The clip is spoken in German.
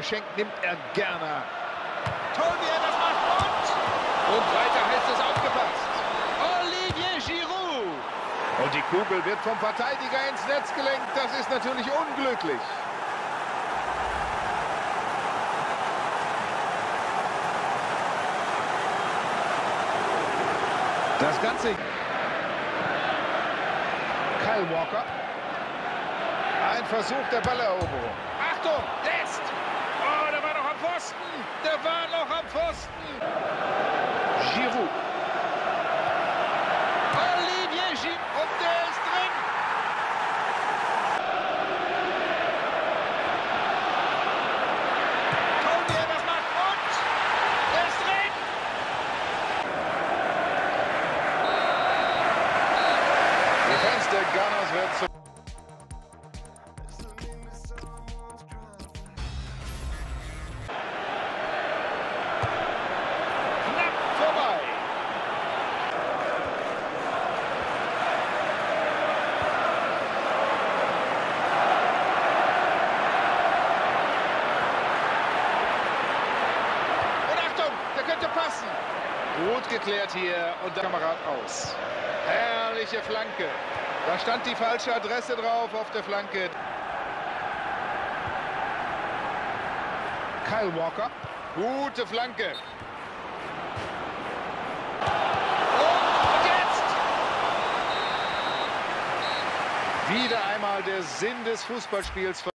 Geschenk nimmt er gerne. Toll, wie er das macht und... Und weiter heißt es aufgepasst. Olivier Giroud. Und die Kugel wird vom Verteidiger ins Netz gelenkt. Das ist natürlich unglücklich. Das Ganze... Kyle Walker. Ein Versuch der Balleroberung. Achtung, jetzt! Oh, der war noch am Pfosten. Der war noch am Pfosten. Giroud. Olivier Giroud. Und der ist drin. Wie er das macht und... Er ist drin. Die Fans der passen. Gut geklärt hier und der Kamerad aus. Herrliche Flanke. Da stand die falsche Adresse drauf auf der Flanke. Kyle Walker. Gute Flanke. Und jetzt! Wieder einmal der Sinn des Fußballspiels.